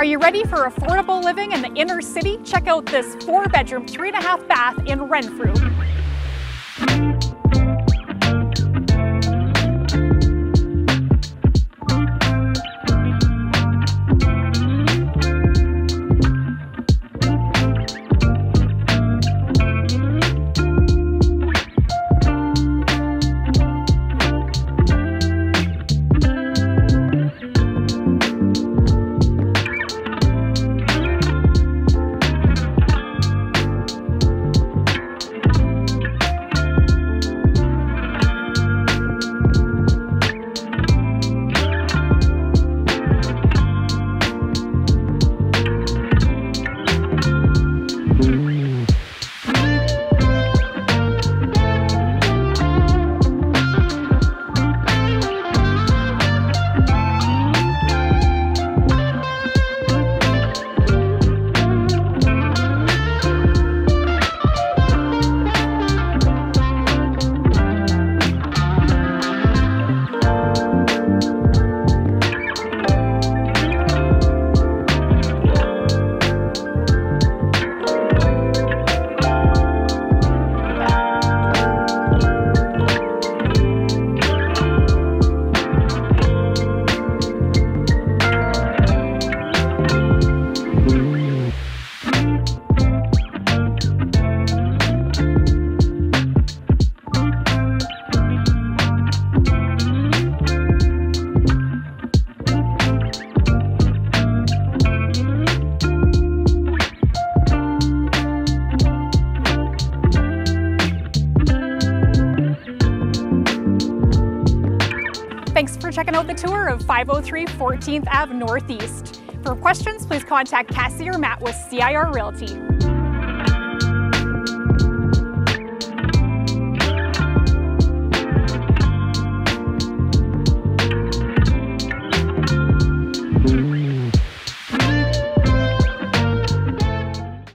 Are you ready for affordable living in the inner city? Check out this four bedroom, three and a half bath in Renfrew. Mm-hmm. Thanks for checking out the tour of 503 14th Ave Northeast. For questions, please contact Cassie or Matt with CIR Realty.